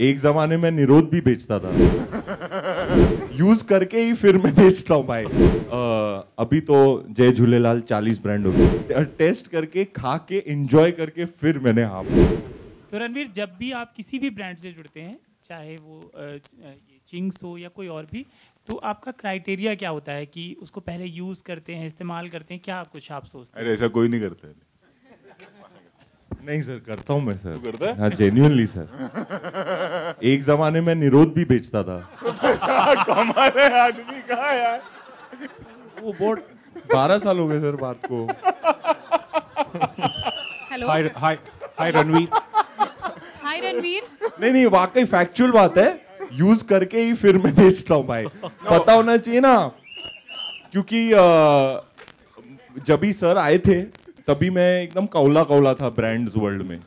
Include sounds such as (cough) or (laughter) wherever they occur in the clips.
एक जमाने में निरोध भी बेचता था। यूज़ करके ही फिर मैं बेचता हूँ भाई। अ, अभी तो जय झूलेलाल चालीस ब्रांड हो गए। टेस्ट करके खा के एंजॉय करके फिर मैंने हाँ तो रणवीर जब भी आप किसी भी ब्रांड से जुड़ते हैं चाहे वो चिंग्स हो या कोई और भी तो आपका क्राइटेरिया क्या होता है कि उसको पहले यूज़ करते हैं इस्तेमाल करते हैं? क्या कुछ आप सोचते हैं? अरे ऐसा कोई नहीं करता नहीं सर करता हूँ मैं सर। करता है? हाँ जेन्यूनली सर। (laughs) एक जमाने में निरोध भी बेचता था। (laughs) कमाल है आदमी कहा यार? वो बहुत बारह साल हो गए सर बात को। Hello hi hi hi Ranveer hi Ranveer नहीं नहीं वाकई फैक्चुअल बात है। यूज़ करके ही फिर मैं बेचता हूँ भाई। पता होना चाहिए ना क्योंकि जब ही सर आए थे तभी मैं एकदम कौला कौला था ब्रांड्स वर्ल्ड में।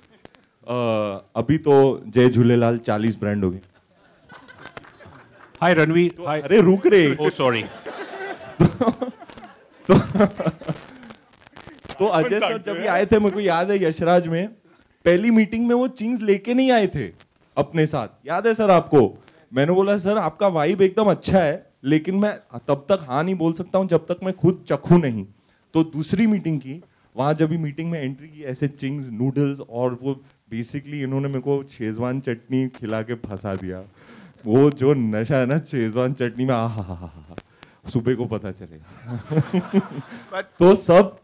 अभी तो जय झूलेलाल चालीस ब्रांड हो गए। हाय रणवीर हाय अरे रुक रे। ओ सॉरी तो अजय सर जब भी आए थे मेरे को याद है यशराज में पहली मीटिंग में वो चिंग्स लेके नहीं आए थे अपने साथ। याद है सर आपको? मैंने बोला सर आपका वाइब एकदम अच्छा है लेकिन मैं तब तक हाँ नहीं बोल सकता हूँ जब तक मैं खुद चखू नहीं। तो दूसरी मीटिंग की वहाँ जब भी मीटिंग में एंट्री की ऐसे चिंग्स नूडल्स और वो बेसिकली इन्होंने मेरे को शेजवान चटनी खिला के फंसा दिया। वो जो नशा है ना शेजवान चटनी में आ हा हा हा हा सुबह को पता चलेगा तो सब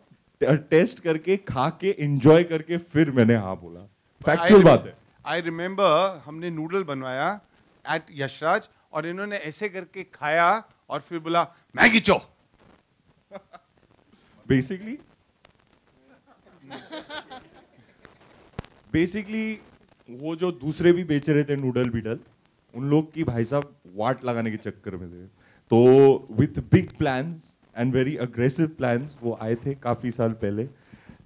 टेस्ट करके खा के एंजॉय करके फिर मैंने हाँ बोला। फैक्चुअल बात है। आई रिमेम्बर हमने नूडल बनवाया एट यशराज और इन्होंने ऐसे करके खाया और फिर बोला मैगी चो! बेसिकली (laughs) बेसिकली वो जो दूसरे भी बेच रहे थे नूडल बीडल उन लोग की भाई साहब वाट लगाने के चक्कर में थे। तो with big plans and very aggressive plans वो आए थे काफ़ी साल पहले।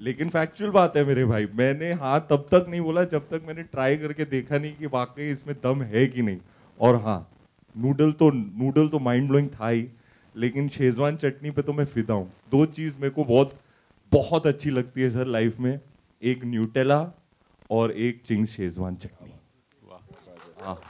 लेकिन फैक्चुअल बात है मेरे भाई, मैंने हाँ तब तक नहीं बोला जब तक मैंने ट्राई करके देखा नहीं कि वाकई इसमें दम है कि नहीं। और हाँ नूडल तो नूडल तो माइंड ब्लोइंग था ही, लेकिन शेजवान चटनी पे तो मैं फिदा हूँ। दो चीज़ मेरे को बहुत बहुत अच्छी लगती है सर लाइफ में। एक न्यूटेला और एक चिंग्स शेजवान चटनी। हाँ